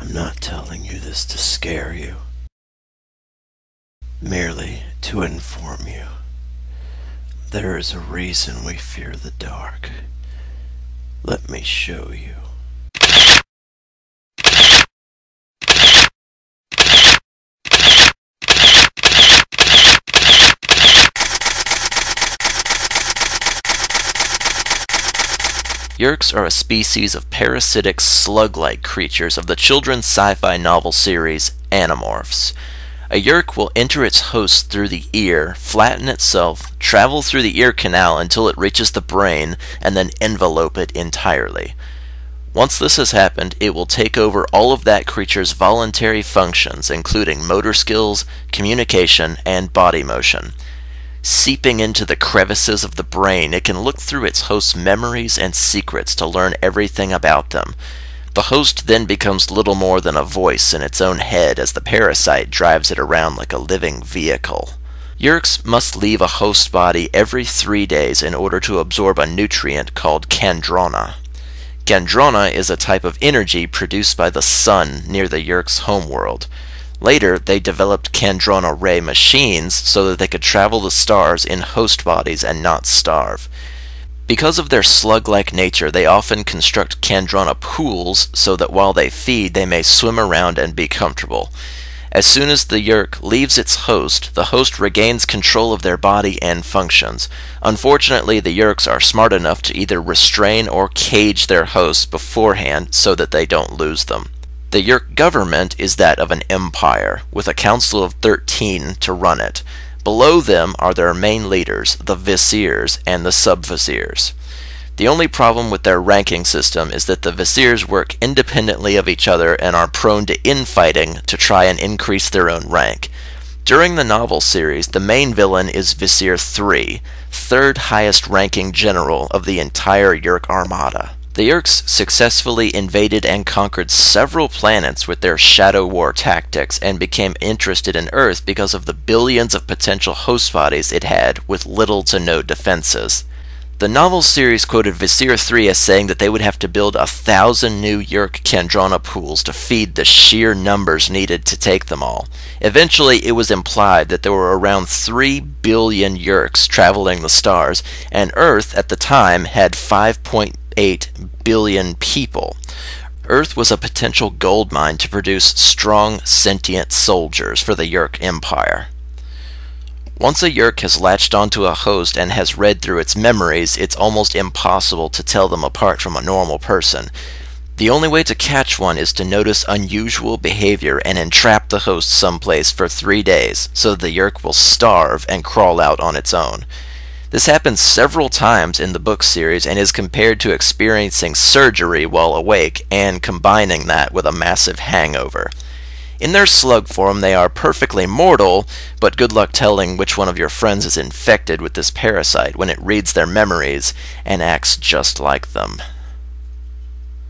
I'm not telling you this to scare you, merely to inform you. There is a reason we fear the dark. Let me show you. Yeerks are a species of parasitic slug-like creatures of the children's sci-fi novel series Animorphs. A Yeerk will enter its host through the ear, flatten itself, travel through the ear canal until it reaches the brain, and then envelope it entirely. Once this has happened, it will take over all of that creature's voluntary functions, including motor skills, communication, and body motion. Seeping into the crevices of the brain, it can look through its host's memories and secrets to learn everything about them. The host then becomes little more than a voice in its own head as the parasite drives it around like a living vehicle. Yeerks must leave a host body every three days in order to absorb a nutrient called candrona. Kandrona is a type of energy produced by the sun near the Yeerk's homeworld. Later, they developed Kandrona ray machines so that they could travel the stars in host bodies and not starve. Because of their slug-like nature, they often construct Kandrona pools so that while they feed, they may swim around and be comfortable. As soon as the Yeerk leaves its host, the host regains control of their body and functions. Unfortunately, the Yeerks are smart enough to either restrain or cage their hosts beforehand so that they don't lose them. The Yeerk government is that of an empire, with a council of 13 to run it. Below them are their main leaders, the Vissers and the sub-Vissers. The only problem with their ranking system is that the Vissers work independently of each other and are prone to infighting to try and increase their own rank. During the novel series, the main villain is Visser 3, third highest ranking general of the entire Yeerk armada. The Yeerks successfully invaded and conquered several planets with their Shadow War tactics and became interested in Earth because of the billions of potential host bodies it had with little to no defenses. The novel series quoted Visser 3 as saying that they would have to build a thousand new Yeerk Kandrona pools to feed the sheer numbers needed to take them all. Eventually, it was implied that there were around 3 billion Yeerks traveling the stars, and Earth at the time had 5.8 billion people. Earth was a potential gold mine to produce strong, sentient soldiers for the Yeerk Empire. Once a Yeerk has latched onto a host and has read through its memories, it's almost impossible to tell them apart from a normal person. The only way to catch one is to notice unusual behavior and entrap the host someplace for three days, so the Yeerk will starve and crawl out on its own. This happens several times in the book series and is compared to experiencing surgery while awake and combining that with a massive hangover. In their slug form, they are perfectly mortal, but good luck telling which one of your friends is infected with this parasite when it reads their memories and acts just like them.